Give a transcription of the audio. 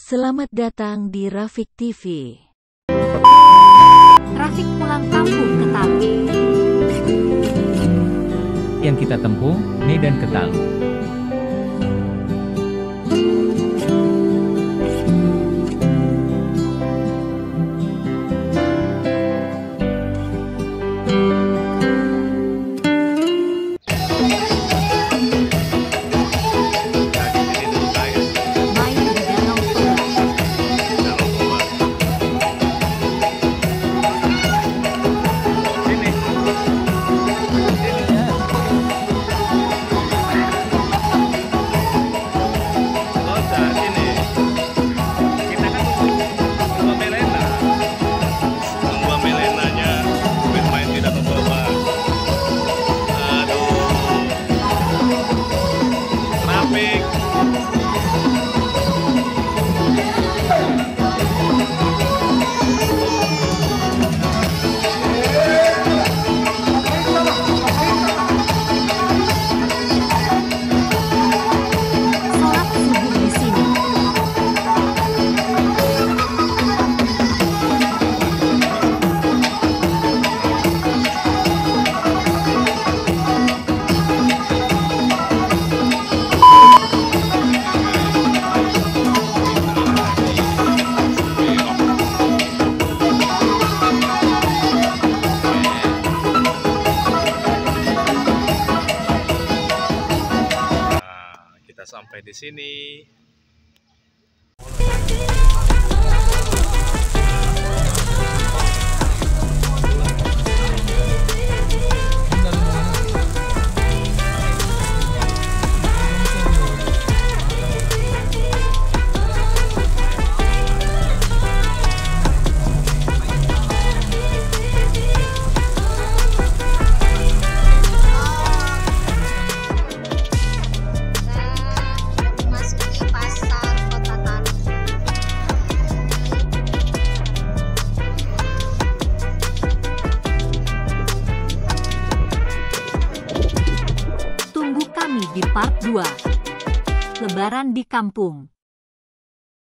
Selamat datang di Rafik TV. Trafik pulang kampung ke Talu. yang kita tempuh, Medan ke Talu. Sampai di sini. Kami di part 2. Lebaran di kampung.